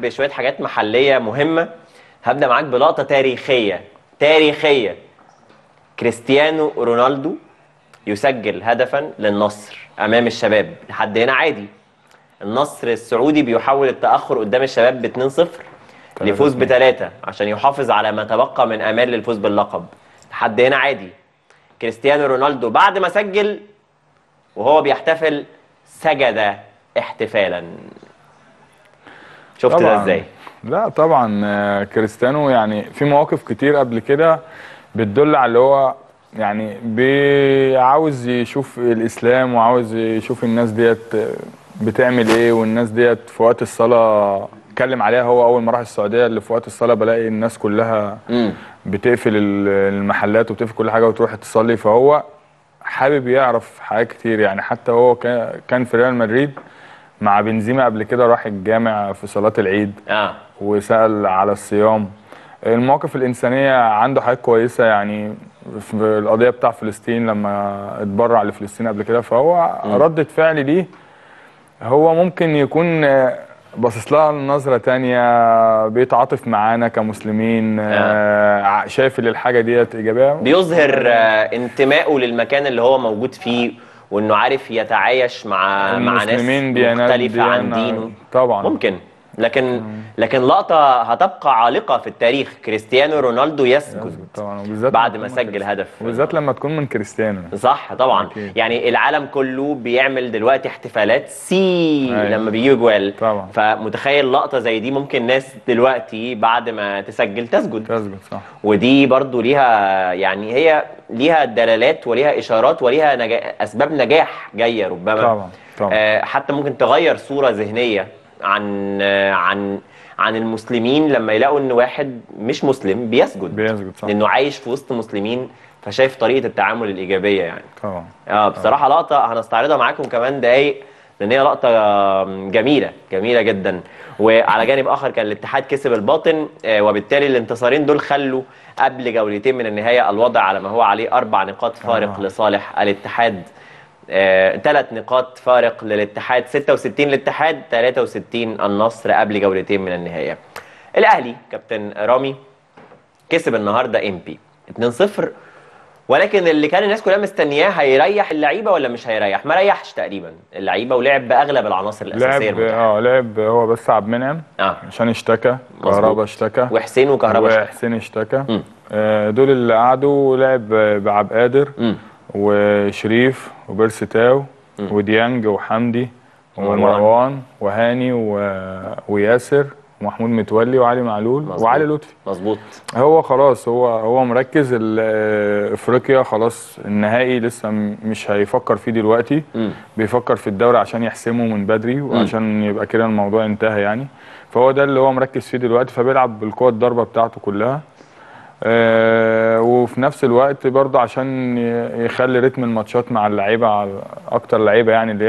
بشوية حاجات محلية مهمة. هبدأ معاك بلقطه تاريخية. تاريخية. كريستيانو رونالدو يسجل هدفا للنصر أمام الشباب لحد هنا عادي. النصر السعودي بيحاول التأخر قدام الشباب ب 2-0 لفوز بثلاثه عشان يحافظ على ما تبقى من امال للفوز باللقب لحد هنا عادي. كريستيانو رونالدو بعد ما سجل وهو بيحتفل سجد احتفالا. شفت ده. إزاي؟ لا طبعا آه، كريستيانو يعني في مواقف كتير قبل كده بتدل على اللي هو يعني عاوز يشوف الإسلام وعاوز يشوف الناس ديت آه، بتعمل إيه والناس ديت في وقت الصلاة اتكلم عليها. هو أول ما راح السعودية اللي في وقت الصلاة بلاقي الناس كلها بتقفل ال- المحلات وبتقفل كل حاجة وتروح تصلي. فهو حابب يعرف حاجات كتير يعني. حتى هو كا- كان في ريال مدريد مع بنزيما قبل كده راح الجامع في صلاة العيد آه. وسأل على الصيام. المواقف الإنسانية عنده حاجات كويسة يعني في القضية بتاع فلسطين لما اتبرع لفلسطين قبل كده فهو ردة فعل ليه هو ممكن يكون آه، باصص لها نظرة تانية بيتعاطف معانا كمسلمين آه، ع- شايف ان الحاجة ديت إيجابية. بيظهر آه، انتمائه للمكان اللي هو موجود فيه وإنه عارف يتعايش مع مع ناس مختلفة عن دينه. طبعا. ممكن. لكن لكن لقطة هتبقى عالقة في التاريخ كريستيانو رونالدو يسجد طبعا وبالذات بعد ما سجل هدف. وبالذات لما تكون من كريستيانو. صح طبعا. أكيد. يعني العالم كله بيعمل دلوقتي احتفالات سي أيوة. لما بيجوا جوال. طبعا. فمتخيل لقطة زي دي ممكن ناس دلوقتي بعد ما تسجل تسجد. تثبت صح. ودي برضو ليها يعني هي ليها دلالات وليها إشارات وليها نجا... أسباب نجاح جاية ربما. طبعا طبعا. آه حتى ممكن تغير صورة ذهنية. عن عن عن المسلمين لما يلاقوا إن واحد مش مسلم بيسجد. بيسجد صح. لأنه عايش في وسط مسلمين فشايف طريقة التعامل الإيجابية يعني. طبعا. آه بصراحة لقطة هنستعرضها معاكم كمان دقايق لأن هي لقطة جميلة جميلة جدا. وعلى جانب آخر كان الاتحاد كسب الباطن آه، وبالتالي الانتصارين دول خلوا قبل جولتين من النهاية الوضع على ما هو عليه أربع نقاط فارق آه. لصالح الاتحاد. ثلاث نقاط فارق للاتحاد. 66 للاتحاد 63 النصر قبل جولتين من النهاية. الأهلي كابتن رامي كسب النهارده إم بي. 2-0 ولكن اللي كان الناس كلها مستنياه هيريح اللعيبة ولا مش هيريح؟ ما ريحش تقريبا. اللعيبة ولعب بأغلب العناصر الأساسية لعب. آه لعب هو بس عبد المنعم آه. عشان اشتكى. كهربا اشتكى. وحسين وكهرباء وحسين اشتكى. آه، دول اللي قعدوا لعب بعبد قادر. وشريف وبيرسي تاو وديانج وحمدي ومروان. وهاني و... وياسر ومحمود متولي وعلي معلول مظبوط. وعلي لطفي. مظبوط. هو خلاص هو هو مركز افريقيا خلاص النهائي لسه م- مش هيفكر فيه دلوقتي. مم. بيفكر في الدوري عشان يحسمه من بدري وعشان يبقى كده الموضوع انتهى يعني. فهو ده اللي هو مركز فيه دلوقتي فبيلعب بالقوة الضربة بتاعته كلها. وفي نفس الوقت برضه عشان يخلي رتم الماتشات مع اللعيبة على أكتر لعيبة يعني اللي